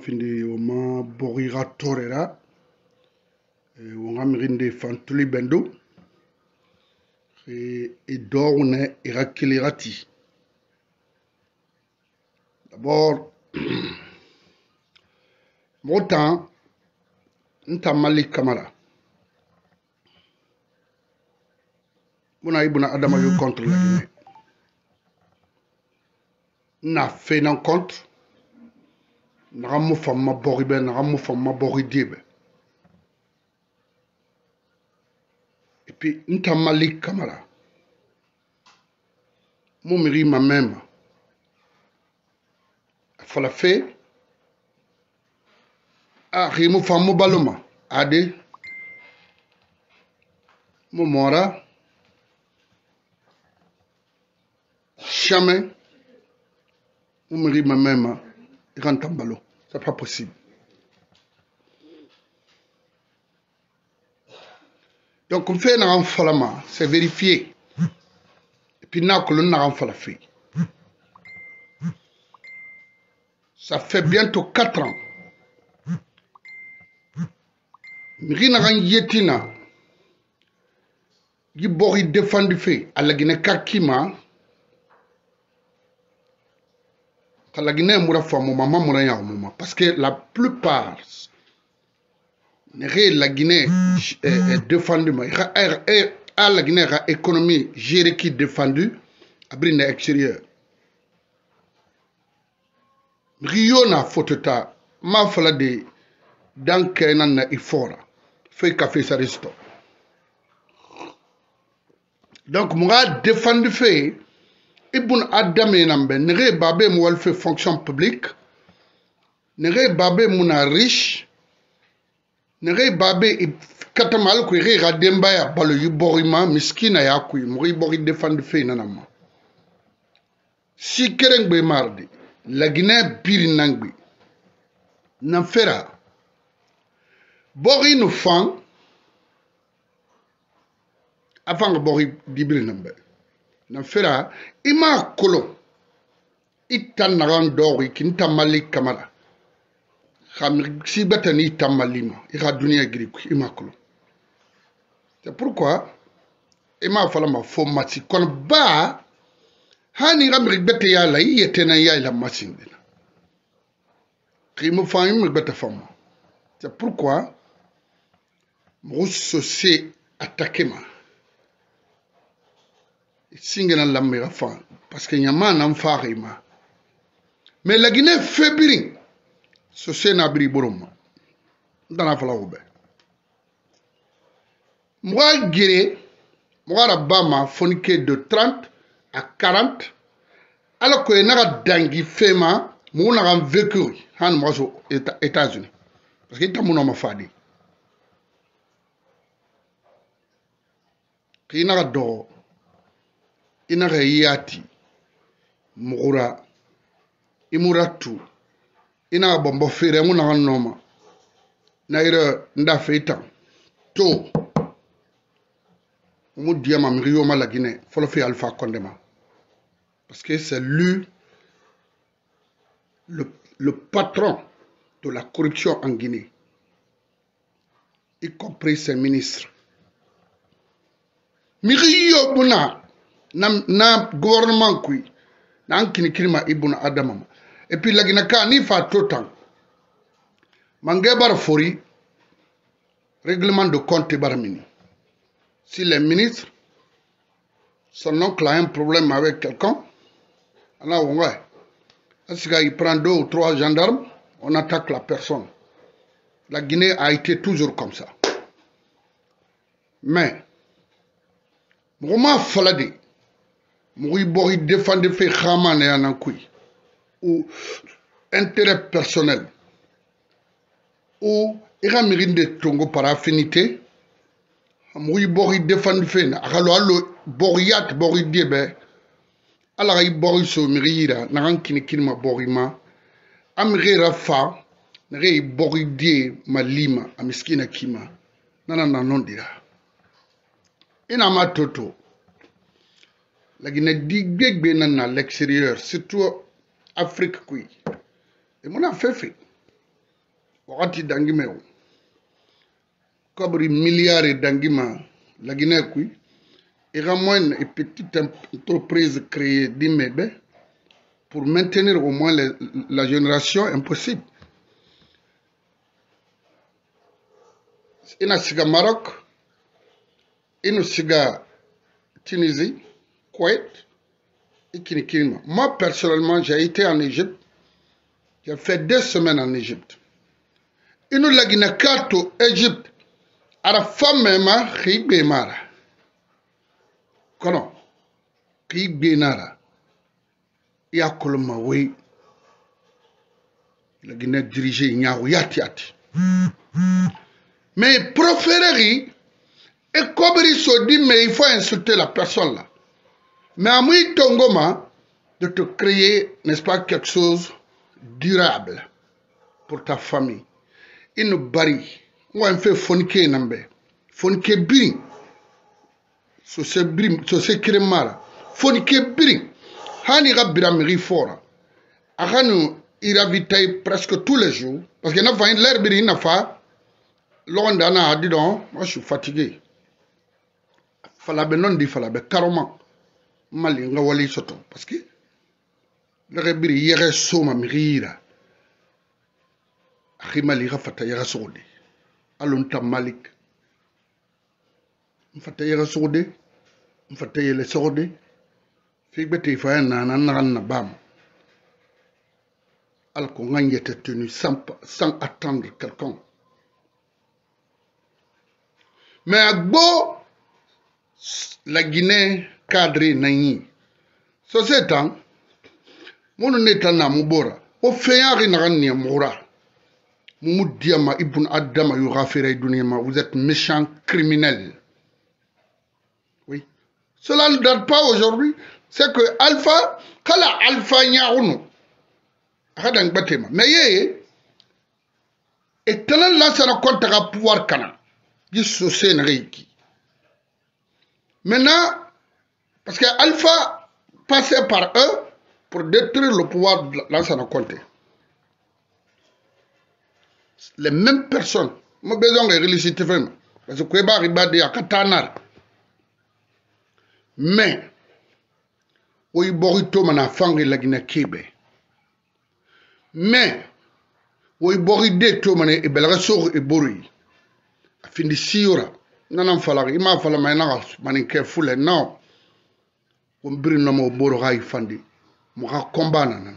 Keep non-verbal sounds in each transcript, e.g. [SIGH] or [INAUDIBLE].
fanfinde wo ma boxixa torera. E, Wonga mixinde fantuli bendu. E, e I dooxune i xa kilixa ti d'abord [CLEARS THROAT] moxo tan nta mali kamara. Muna ibuna adama yo [LAUGHS] contre la guinée. Na fait en contre. naga mu famma bɔgi bɛ naga mu famma bɔgi di bɛ epi n ta mali kama la. Mu miri ma mɛn ma. A falafe a xi mu fammu balo ma. Ade mu mɔra siamɛ mu miri ma mɛn ma. Ka n tan balo c'est pas possible. Donc n fɛn naga n fala ma c'est vérifié. Et puis n'a kolo naga n fala fe ça fait bientôt quatre ans. Migi naga n yeti na gi bogi défendu fe a lagine kakima la Guinée mura famu mama mura ya muma parce que la plupart nere la Guinée est, est défendue ma. A la Guinée économie gérée qui défendue abri na extérieur. Rio na fotota ma fala de danke nan na ifora. Fait café ça reste. Donc mura défendu fait ibun adame nambe nege babe mu walfe fonction publique nege babe muna riche. Nege babe katamal ko ire ga demba ya balo yi borima miskina ya kui mo yi bori defend fe nanama si kereng be mardi la guinée biri nangbi nan fera. Bori no fan afanga bori dibiri nambe na fera i ma kolo i tan nagan dɔɔgi kin tammali kamara. Xam si bete ni tammali ma i ka duniya giri i ma kolo. C'est pourquoi i ma fala ma fo masi. Kono ba hani ga mi bete ya la i yete na ya la masin dina ki mo fa mi bete fama c'est pourquoi mo so se attaquer ma singena lamira fan parce que nyama nan fari ma. Mais la Guinée febiri so se na biri boroma dana fala ko be moi gire moi rabama fonike de 30 à 40 alors que na dangi fema mu na gan vécu han moi so États-Unis parce que tamu no ma fadi. Kina do ina ka yati mugura imura tu. Ina ka bɔnbɔ feere ŋu na ka nɔɔma na yɛrɛ nda fɛ tan to mu diɛ ma migi yoma la Guinée fɔlɔ fɛ Alpha Condé ma. Parce que c'est lui le, le patron de la corruption en Guinée. Y compris ses ministres. Migi yo buna na, gouvernement kui. Na kini kirima ibuna adama ma. Et puis lagina ka ni fa to tan fori règlement de compte bar mini. Si les ministres son oncle a un problème avec quelqu'un qu'il prend deux ou trois gendarmes on attaque la personne. La Guinée a été toujours comme ça. Mais de mɔgɔ i bɔ i défendre fɛ xama ne yana koyi ou intérêt personnel ou i ka migi de tongo par affinité mɔgɔ i bɔ i défendre fɛ na. A ka lo alo bɔgɔ yat bɔgɔ i die bɛ ala ka i bɔgɔ i so migi yira na kan kini kini ma bɔgɔ i ma. A migi yɛrɛ fa na ka i bɔgɔ i die ma lima a miskina kima. Nana nanon dira. Ina ma toto la Guinée di gbegbe na na l'extérieur surtout Afrique et mon a fait fait wakati dangime o kobri milliard dangima la Guinée kui et moyenne et petite entreprise créée d'Imebe pour maintenir au moins la génération impossible. Ina siga Maroc, ina siga Tunisie, Kuwait, et Kinikima. Moi, personnellement, j'ai été en Égypte. J'ai fait deux semaines en Égypte. Inu lagina kato Égypte. Ara femme ma khigbe mara. Kono. Khigbe nara. Ya koloma we. Lagina dirigé nyawo yati yati. Mais proférerie, et comme il se dit, mais il faut insulter la personne là. Mais à moi, Tongoma, de te créer, n'est-ce pas, quelque chose durable pour ta famille. Une bari, un fait fonke nambe, fonke biri, so se biri, so se kremara, fonke biri, hani rabira miri fora, akanu iravitaille presque tous les jours, parce que n'a pas l'air biri n'a pas, l'on a dit donc, moi je suis fatigué. Falabe non dit falabe carrément. Mali nga wali soto. Parce que lege biri yege soma miriira axi mali xa fata yexa soxode alon ta malik. N fata yexa soxode n fata yele soxode fi gbete faya nana naxan na bam. Ala ko njete tenu sans, attendre quelqu'un. Mais a gbo la guinée cadre na yi so se tan ne tan na mu bora o na kan ne mura mu diama ibn adama ma vous êtes méchant criminel. Oui. Cela ne date pas aujourd'hui. C'est que alpha kala alpha nyaunu hadan batema mais ye et lansana kontaka pouvoir kana. Yi so se na reiki maintenant Parce que Alpha passait par eux pour détruire le pouvoir de l'ancien Conté. Les mêmes personnes. Moi, besoin de réliciter vraiment. Parce que Kweba Ribadi à Katanar. Mais, oui, Borito mana fangi la Guinée Kébé. Mais, oui, Boride to mana ibelga sur et Bori. Afin de siura. Nanan falari, ima falama ina maninke fule, non. Ko mbiri nomo boro ha fandi mo ha kombana nan.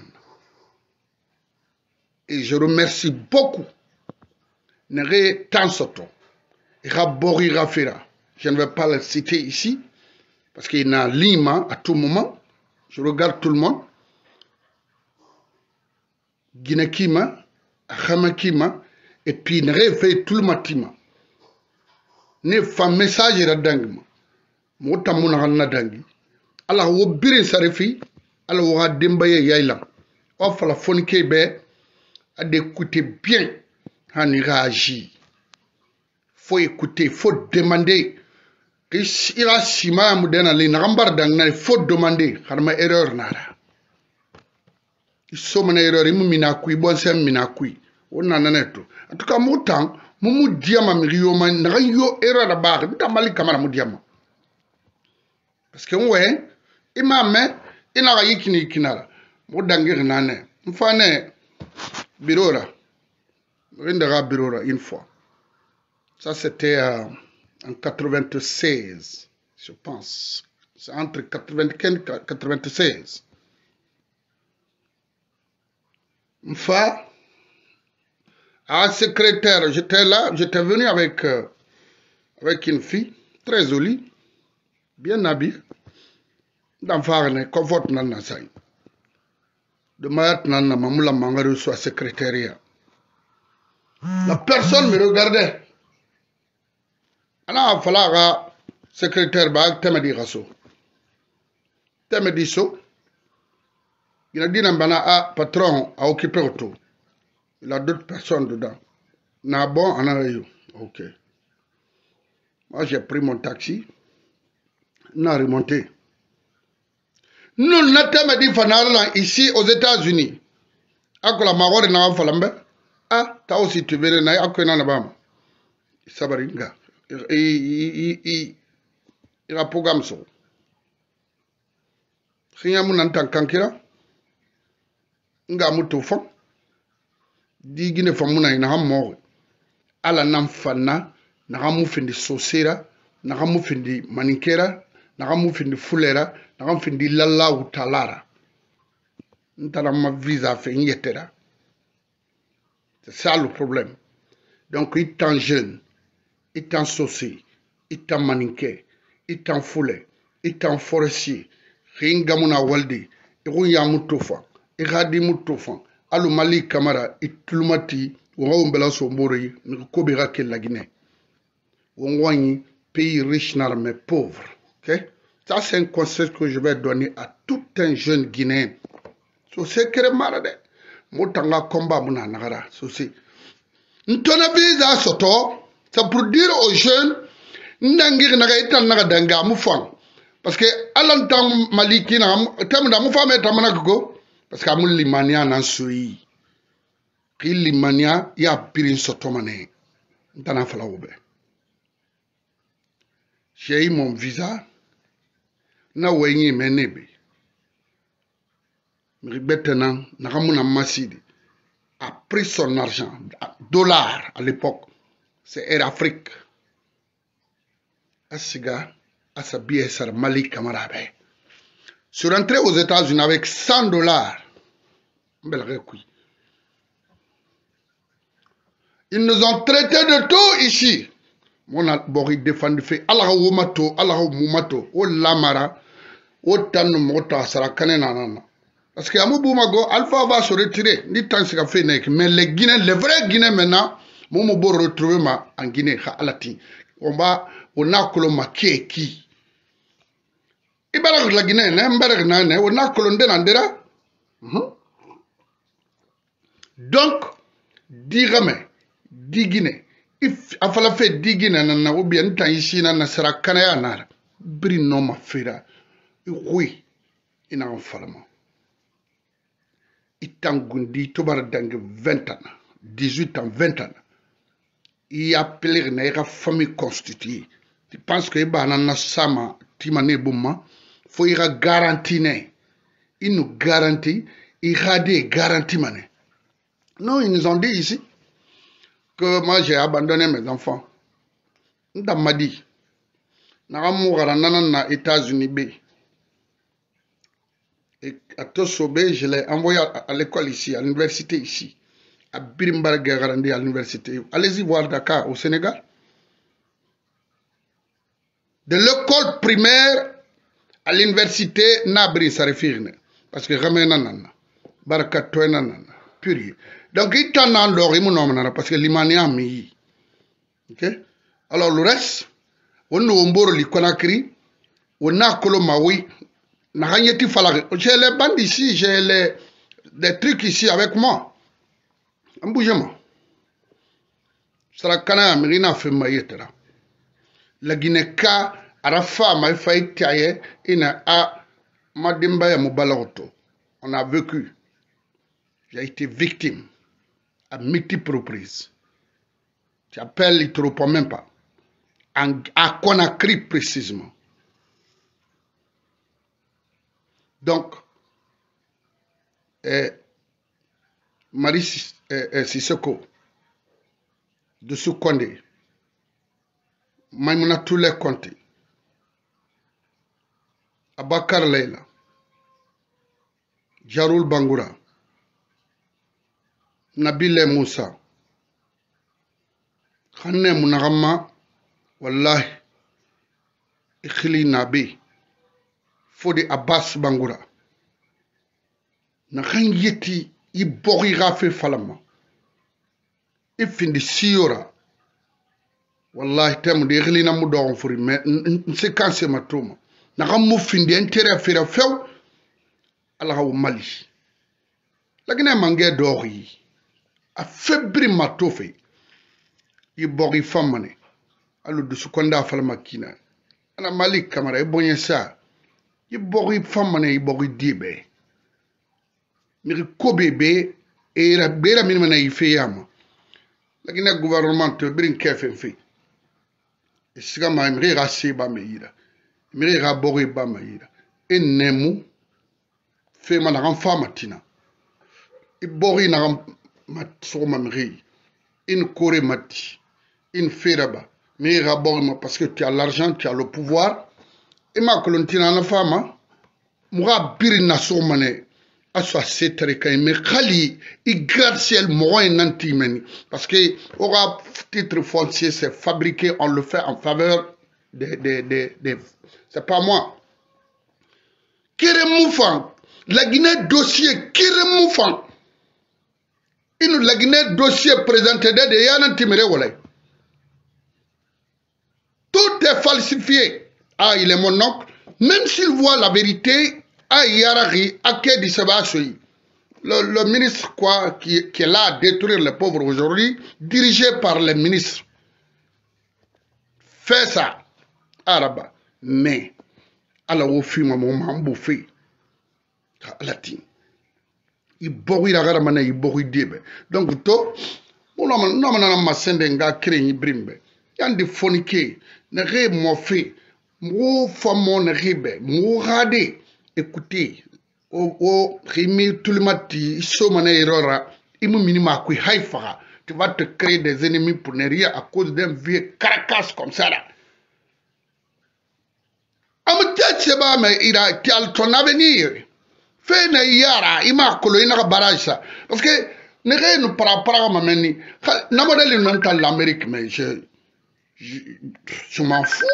Et je remercie beaucoup nere tansoto. Et rabori rafira je ne vais pas le citer ici parce qu'il y a lima à tout moment. Je regarde tout le monde. Ginakima akhamakima et puis nere fait tout le matima ne fa message ra dangma mo tamuna na dangi ala wo birin sarifi ala wo ha dembaye yayla fala be a d'écouter bien réagir faut écouter faut demander ira sima mu dena li nagambar dang faut demander harma erreur nara so mana erreur mu mina bon sem mina kui. En tout cas mu mu mu mi yo erreur ba mali kamara parce que ima me ina ga yikini kinara mo dangir nane mfane birora. Rindera birora une fois ça c'était euh, en 96 je pense. C'est entre 95 et 96 mfa un secrétaire j'étais là j'étais venu avec euh, avec une fille très jolie bien habillée dan fagne comfort nan na sai de mayat nan na mamula mangare soit secrétariat la personne me regardait ana falaga secrétaire ba temedi raso. Temedi so. Il a dit bana a patron a occupé auto. Il a d'autres personnes dedans. Na bon ana yo ok. Moi j'ai pris mon taxi. N'a remonté nous n'avons dit fanarla ici aux États-Unis. Akola magore na falambe. Ah. ta aussi tu venais na akwai na ba sabari nga i i i i ga program so khinya mun nan tan kankira nga mu to fam di gine fam mun na ham mo ala nan fanna na ga mu findi sosera na ga mu findi maninkera na ga mu findi fulera mu findi lallahu talara ma visa c'est ça le problème. Donc jeune étant saucé étant maninké étant foulé étant forestier. Rin gamuna walde igun ya mutofa igadi mutofa alu mali kamara itulumati wonga umbela so mbori ko be ga kella guinée. Wongwani pays riche pauvre ça c'est un conseil que je vais donner à tout un jeune guinéen. So c'est kere mara de. Motanga combat muna nagara visa soto c'est pour dire aux jeunes ndangir naga danga parce que alan tang maliki na tem da mu fame tamana go parce que amul limania na soyi ki limania ya pirin soto mane. Ntana fala wobe j'ai eu mon visa na wenyi menebe maintenant nagamuna masidi. A pris son argent dollar à l'époque. C'est Air Afrique. Asiga asabi esar Mali Kamarabe. Suis rentré aux États-Unis avec 100 dollars ils nous ont traité de tout ici mona bogi defandi fe. Ala ka woma to ala ka muma to. O lamara o tan no mɔgɔ ta sara kane na na parce que amu buma go alpha va se retirer. Ni tan sika fe nek mais les guinéens les vrais guinéens maintenant mumu bo retrouver ma en guinée ha alati on ba on a kolo ma keki ibarak la guinée ne mbarak na ne on a kolo ndena ndera mhm. donc digame digine if afala fait di Guinée, nana, ou bien tant ici, nana, sera kanaya nara, bri non ma fera, oui, ina en falama. itangundi tobar dangue 20 ans 18 ans 20 ans il y a plein na famille constituée tu penses que bana na sama timane bumma faut ira garantie ne. Ils nous garantit il a des garanties mané non ils nous ont dit ici que moi j'ai abandonné mes enfants ndamadi na mugara nanan na États-Unis Et à je l'ai envoyé à, l'école ici, à l'université ici, à Birimbar à l'université. Allez-y voir Dakar, au Sénégal. De l'école primaire à l'université, Nabri Sarifirne. Parce que Nanana, Barakatoy Nanana, purier. Donc, il t'en a l'or, il parce que l'Imania mi. Ok? Alors, le reste, on a un bord, Conakry, on a Kolomawi, j'ai les bandes ici, j'ai les, des trucs ici avec moi. Bougez-moi. Sarakana Mirina fait maïetera. La Guinée-Ka, Arafa, ma tailler, ina a Madimba ya Mubalaroto. On a vécu. J'ai été victime à multiples reprises. Tu appelles, il ne te répond même pas. En, à Conakry précisément. Donc, eh, Marie eh, eh, Sissoko, de Soukonde, Maimouna Toulé Conte, Abakar Leila, Jarul Bangoura, Nabile Moussa, Khanne Munagama, Wallahi, Ikhili Nabi, Fodi Abbas Bangoura. Na kan yeti i bogi gafe falama. I findi siyora. Wallahi temu de ikhili na mu dogon furi me nse kanse matoma. Na kan mu findi entere fere few. Allah ha mali. Lakini mange dogi. A febri matofe. I bogi famane. Alu dusu konda falama kina. Ana malik kamara i bonye sa. i bogi famane i bogi dibe miri kobe be era bera min mana ife yama la guinée gouvernement te birin kefen fe isiga ma miri ga se ba me yira miri ga bogi ba ma yira en nemu fe ma na kan fa matina i bogi na kan mat in kore in feraba miri ga bogi ma parce que tu as l'argent tu as le pouvoir. I ma kolontina na fama muga biri na a se mais i mɔgɔ nan ti mɛni parce que o ka titre foncier c'est fabriqué on le fait en faveur des des des c'est pas moi. Kere mun fan laginɛ dossier kere fan inu laginɛ dossier présenté de de yana timere wala tout est falsifié. Ah il est mon oncle. Même s'il voit la vérité a Yarari, à Kedi le, le ministre quoi, qui, est là à détruire les pauvres aujourd'hui, dirigé par les ministres, fait ça, arabe. Mais, ala wo fi ma mo ma mbo fi ka ala tin i bogu ira gara mana i bogu debe donc to mo no no mana ma sende nga kire ni brimbe. Yandi fonike ne re mo fi mo fo mo ne ribe mo rade écoutez o o rimi tulmati somana erora imu minima kui haifaga tu vas te créer des ennemis pour ne rien à cause d'un vieux carcasse comme ça là. Amtache ba me ira tial ton avenir fe na yara ina ka barrage ça parce que ne para ma je je, m'en fous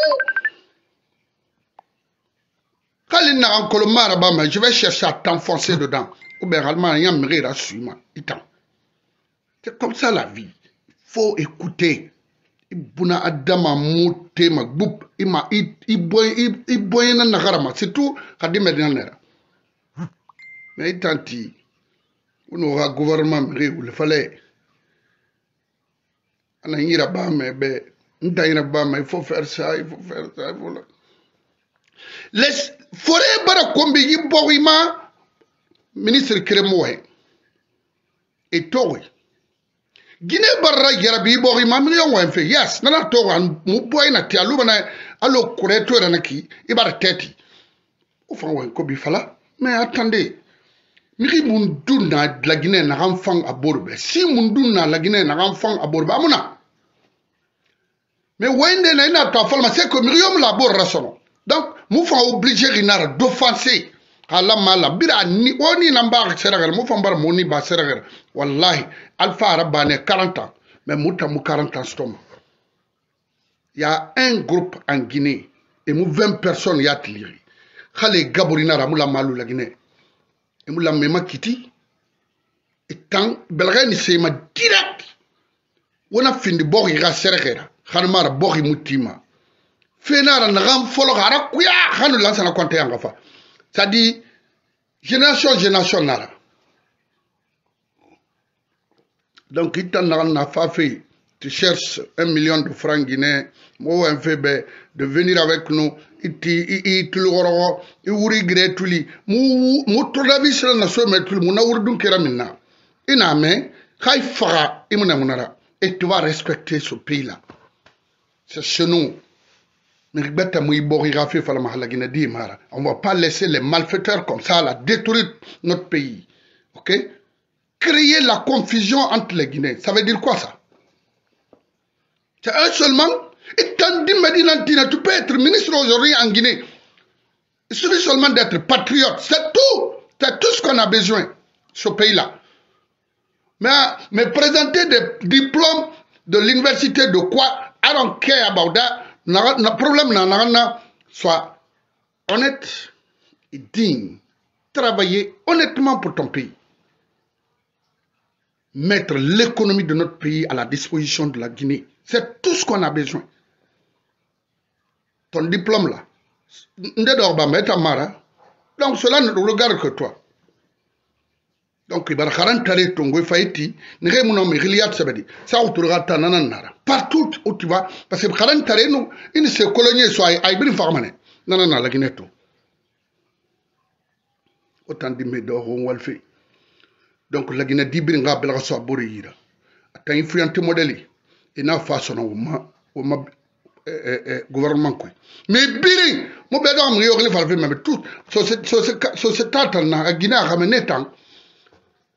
na kolo ma je vais chercher à t'enfoncer dedans. Ou bien réellement y a mérite à suivre. C'est comme ça la vie. Faut écouter. Ibuna adama mute ma gbup iboy iboy na nagarama c'est tout kadi medina nera. Mais tanti, on aura gouvernement mérite ou le fallait. Ana ira ba me be nda ira ba me il faire ça il faut faire ça il les forêt bara kombi yi bogima ministre kremo Et e togi gine barra yarabi bogi ma mi yon wen fe yes nana to wan mu boy na ti alu alo kure to era naki ibara teti. O wen ko bi fala mais attendez mixi mun dun na laginɛ naxan fan a borbe. Si mun dun na laginɛ naxan fan a borbe amuna. Mais woyinde na i na to a falma c'est que mixi yomu la borra sono donc mu fan obligé xi nara d'offenser ala mala. Bira ni oni nan ba seragara mu fan bara mu ni ba seragara wallahi alpha ara bane 40 ans mais mu tamu 40 ans stoma y a un groupe en Guinée et mu 20 personnes ya tiliri xale gaborinara mu la malu laginɛ Guinée et mu la mema kiti et tant belga ni sema direct wona findi bogi ga seragar khanmara bogi mutima fenara nagam folo gara kuya hanu lansana konte yanga fa dire génération génération nara. Donc itan nagan na fa fe tu cherches un million de francs guinéens mo en fait be de venir avec nous. Iti i tulu gorogo i wuri gire tuli. Mu mu to da bi sira na so me tuli mu na wuri dun faga imuna munara et tu vas respecter ce pays là c'est chez nous. On ne va pas laisser les malfaiteurs comme ça là, détruire notre pays. Ok? Créer la confusion entre les Guinéens. Ça veut dire quoi ça? C'est un tandis Medina tu peux être ministre aujourd'hui en Guinée. Il suffit seulement d'être patriote. C'est tout. C'est tout ce qu'on a besoin, ce pays-là. Mais, mais présenter des diplômes de l'université de quoi I don't care about that na problème soit honnête et digne. Travailler honnêtement pour ton pays. Mettre l'économie de notre pays à la disposition de la Guinée. C'est tout ce qu'on a besoin. Ton diplôme là, donc cela ne regarde que toi. Donc, va. Ça, ou tu regardes nara. Partout où tu vas, parce que il se colonie soit ay bin farmane. Nanana la guineto. Autant di me do on walfi. Donc la Guinée di bin nga bela so bori yira. Ata influente modeli. ina fa sɔnna o ma o ma gouvernement koy mais biri mo be do mo yogli fal fi mais tout. Société société tal na a gina xame ne tan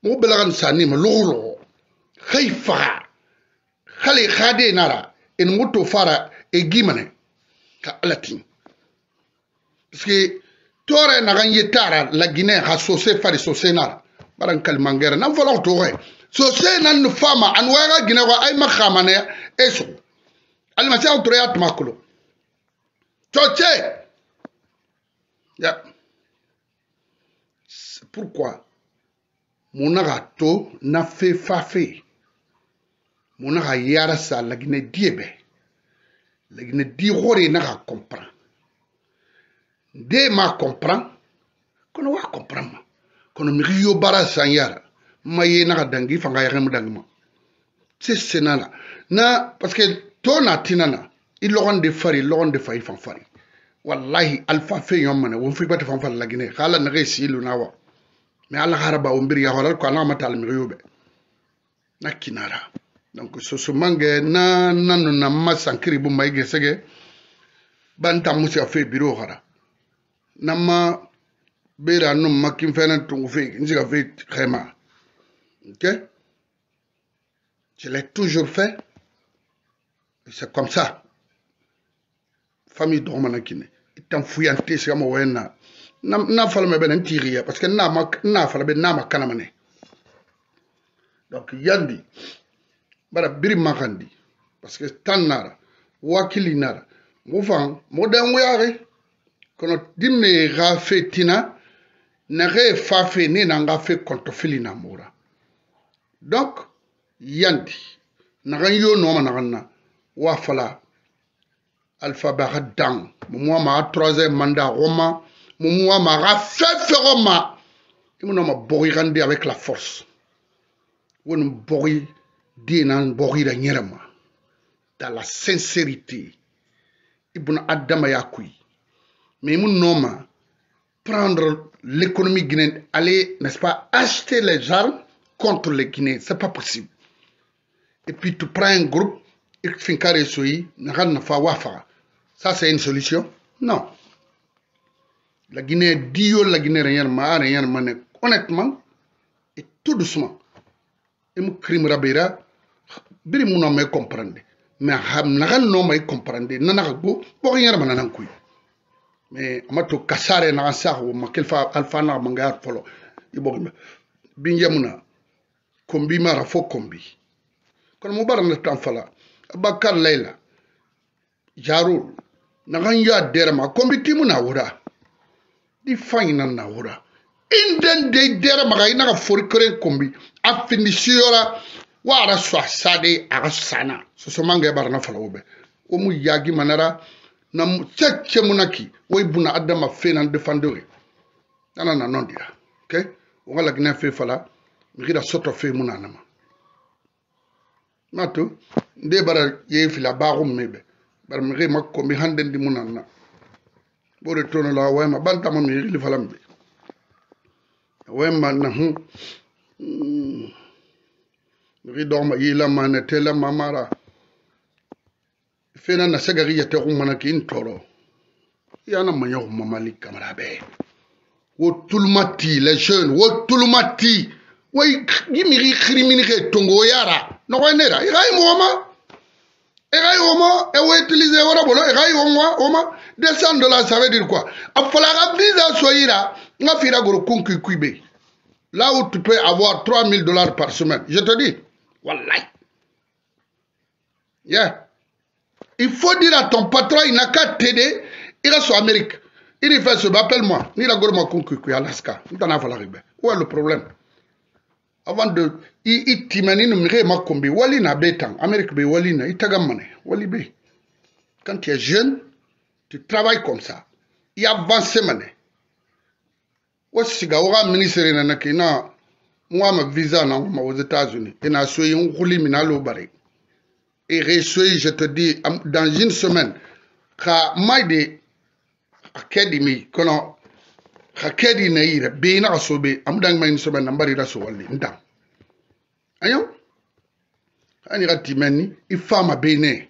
mo be la kan sani ma lolo khayfa khali khade nara. En muto fara e gimane. Ka alatin. Parce que tore na kan yetara la guinée ha sosé fari sosé nara. Baran kalmangere nan folo to re sosé nan fama an waga guinée ko ay ma khamane eso. alimasi aw tora ya tuma kolo ya. Pourquoi? Na ka to na fe fa fe. Mun na ka yara sa laginɛ die na ka comprend de ma comprend kono wa comprend ma. Kono mi yo bara san yara. Ma ye na ka dangi fanga mu dangi ma c'est na parce que to na tinana i logonde fari logonde fa i fan fari. Wallahi alfa fe yom mane. Won fi bata fan fari lagine khala na gay silu na wa. Me ala haraba o mbir ya holal ko na matal mi yobe na kinara. Donc so so mange na nanu na ma sankiri bu may banta musi a fe biro hara na ma bera no makin fena tungu fe nziga fe khema. Ok? Je l'ai toujours fait c'est comme ça. Famille dɔgɔmana kine ma wɛn na. Na fala mɛ bɛna ntiriya parce que na ma na fala bɛ na ma donc yandi bara biri makandi parce que tan nara wakili nara. Mo fan mo den wuyare kono dimme tina na ge fa fe ne na mura donc yandi na gan yo no ma na na wa fala alpha ba dan mo ma troisième mandat roma. Mo ma ga fefe roma. Imo no ma bogi gande avec la force. Won bogi dinan bogi da dans la sincérité ibn adama yakui. Mais mon nom prendre l'économie guinéenne aller n'est-ce pas acheter les armes contre les Guinéens c'est pas possible. Et puis tu prends un groupe Finkare Soyi, ça c'est une solution? Non. La Guinée, Dio, la Guinée, rien, rien, honnêtement, et tout doucement. Et mon crime rabera, biri mun me comprendre. Mais ham nagan no me comprendre. Nana go, rien man nan kuy. Mais amato kasare na sa o ma kelfa alfa na manga folo. Ibo bin yamuna. Kombi mara fo kombi. Kono mo bar na tan fala. bakar laila. Jarul. Nagan ya derma. Kombitimu na wura. Di fayina na wura. Inden de derma ga ina ga fori kore kombi. A finisiyora wa ara swa sade aga sana. Soso manga barna falawobe o mu yagi manara. Na cɛcɛ mun ki wo i buna adama fe nan defando ye ana na nɔn dira ok? O ka laginɛ fe fala. Migi da sɔtɔ fe mun na anama n'a to nde bara ye fila baxum mebe bara mi xima kombi handen di munan na. Bore tono la wayma bantama mi xili falam be wayma na hu mi xi doxma yila mane tela mamara fena na segari yete xumana ki in toro yana maña xuma malik camara be. Wo tulmati les jeunes wo tulmati. Way gimiri khirimini ke tongo yara no ko nera i gai e e e omwa oma 200 dollars ça veut dire quoi? A là où tu peux avoir 3000 dollars par semaine. Je te dis wallahi. Yeah. Il faut dire à ton patron il n'a qu'à t'aider. Il reste en Amérique. Il fait ce appelle-moi ma kunki kui Alaska. Où est le problème? Avant de i, i timani no mire makombi wali na betan Amérique be wali na itagamane wali be. Quand tu es jeune tu travailles comme ça. I avance mane. Wo siga wo ga ministre na na kina moi ma visa na ma aux États-Unis et na soyi nguli mina lo bare. Et resoyi je te dis dans une semaine ka mai de academy kono hakedi na yire be na so be am dang may so ben nambari da so walli ndam ayo? Ani ga timeni i fama bene.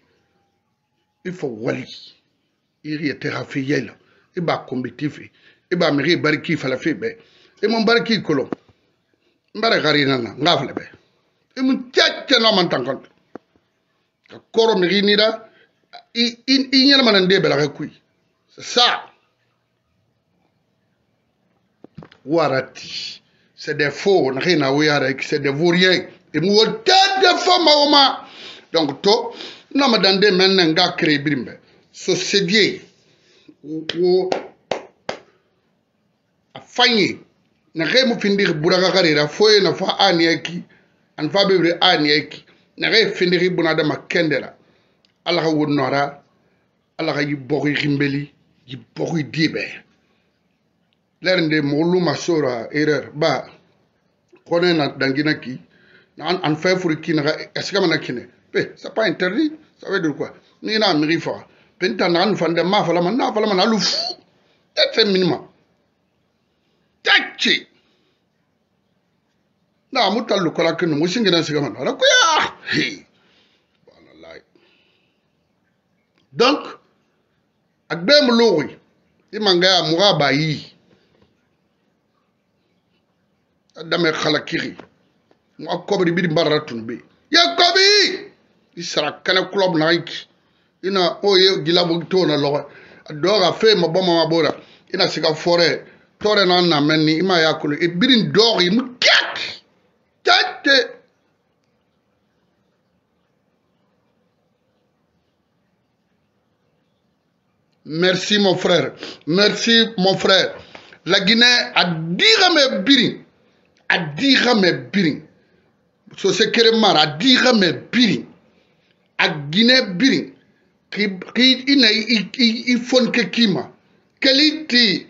I fo wali. I ri te ha fi yelo. I ba kombitifi i ba mi ri bariki fala fi be. I mon bariki kolo. Mbare gari nana nga fala be. I mun chacha no man tankant ka koro mi ri nira i i i nyana man nde bela kui c'est ça warati c'est des faux rien c'est des vauriens et mu tête de femme donc to na ma dande men nga créer brimbe so sedie wo afanyi na re mu findir buraga karira foye na fa ani yaki an fa be ani yaki na re findir buna da makendera ala ga wonora ala ga yibogi rimbeli yibogi dibe lernde molu masora erreur. Ba kone na dangina ki an an fait furi ki na que mana kine? Pe c'est pas interdit ça veut dire quoi? Ni na mi fa. Penta na an fande ma fala man na fala man alu fu et fait minima. Tachi na mutalu kola kinu musingi na siga man ala ya hi. Wallahi donc ak be mu lori imanga mu ga ba yi dame khala kiri mo kana club na iki ina gila siga fore. Tore na menni. Ima Merci mon frère. Merci mon frère. La Guinée a dit dira me biri so se kere mara a dira me biri a Guinée biri ki ki ina i i, i fon ke kima keli ti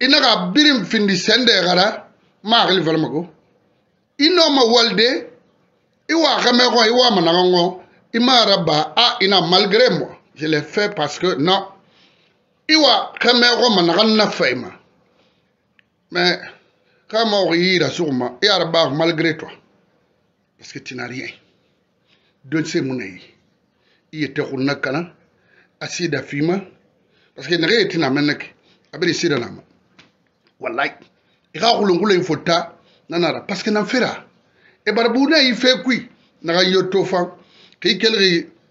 ina ka biri findi sende gara ma akili falma ko ino ma walde. I wa kame ko i wa mananga ngo i ma raba a ina malgré moi. Je l'ai fait parce que non. I wa kame ko mananga na faima mais i araba malgré toi. Parce que tu n'as rien. Don se parce que naxe yetina men neke a beri sida nama wallahi. I xa xulungula in fota nanara parce que nan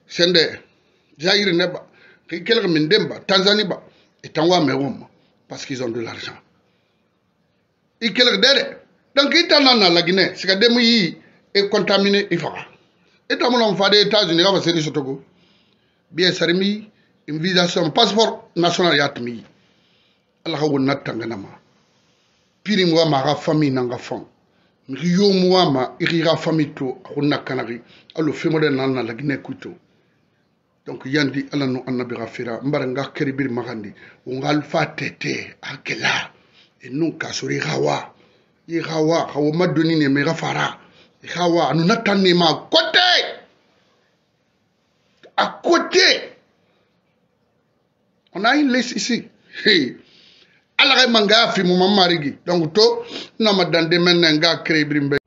sende jairi ne ba xi kelxi min den ba tanzanie ba et tan wa mexoma parce qu'ils ont de l'argent i kelg dede donc i tana na sika demu yi e états-unis ka fa seri sotogo. Bien sarimi invitation passeport national ya tumi ala ka wonna tanganama pirim wa ma ka famille nanga fon miki yomu wa ma ka famille to na lagine kuito donc yandi ala no annabi ka fira mbara nga keri bir magandi ngal fa tete akela. e nun ka sɔrɔ i ka wa i ka wa ka wo ma doni ne ma i ka fara i ka wa a nuna tan ne ma a kote a kote on a une liste ici. Hey. ala ka manga fi mu ma marigi donc to na ma dande men na nga créer birimbe